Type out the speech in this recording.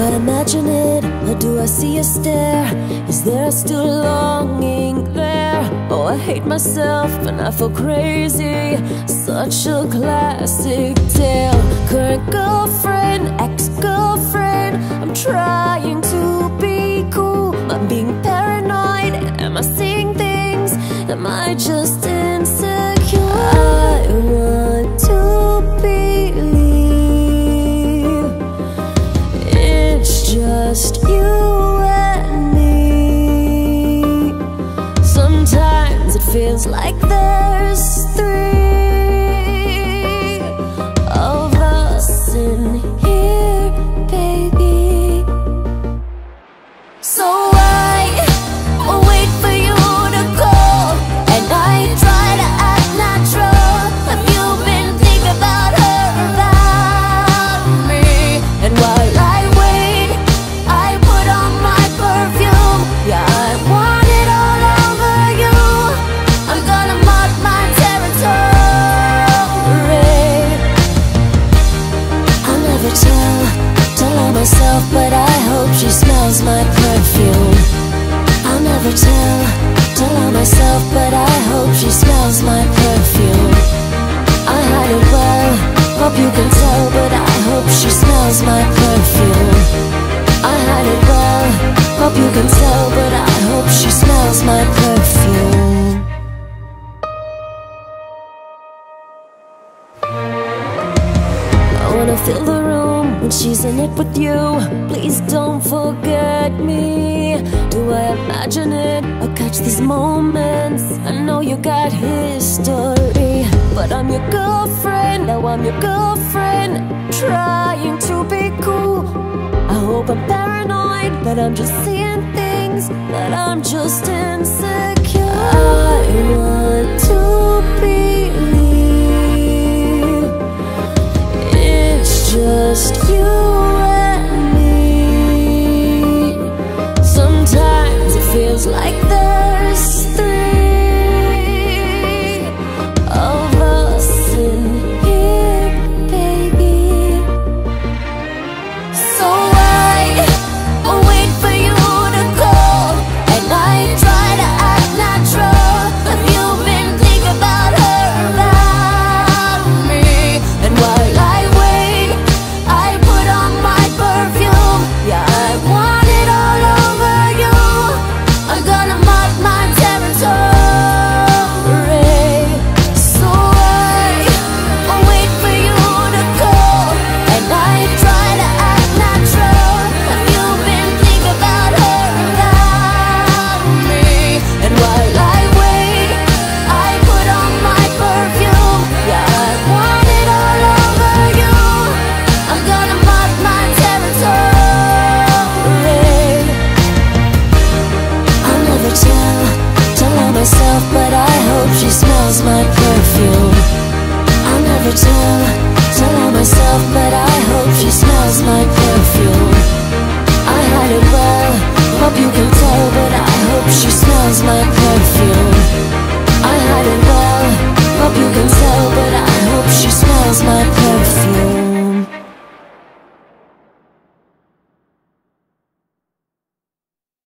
I imagine it, or do I see a stare? Is there still longing there? Oh, I hate myself and I feel crazy Such a classic tale Current girlfriend, ex-girlfriend I'm trying to like the. can tell, but I hope she smells my perfume. I wanna fill the room when she's in it with you. Please don't forget me. Do I imagine it? I catch these moments? I know you got history But I'm your girlfriend, now I'm your girlfriend Trying to be cool. I hope I'm paranoid, but I'm just seeing just insecure. I want to believe It's just you. pretend to love myself, but I hope she smells my.